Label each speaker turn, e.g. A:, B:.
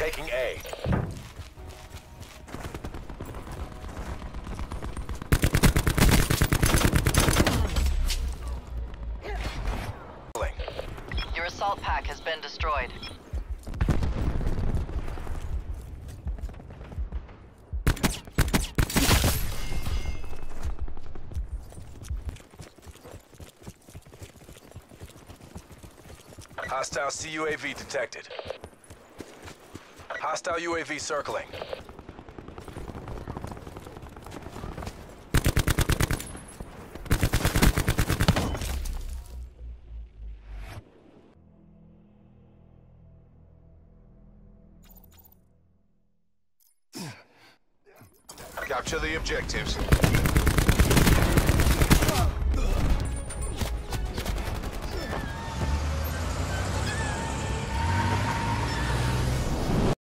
A: taking A.
B: Your assault pack has been destroyed.
A: Hostile CUAV detected. Hostile UAV circling.
C: Capture the objectives.